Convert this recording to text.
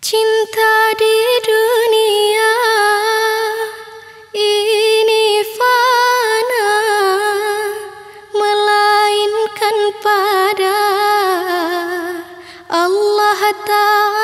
Cinta di dunia ini fana Melainkan pada Allah Ta'ala.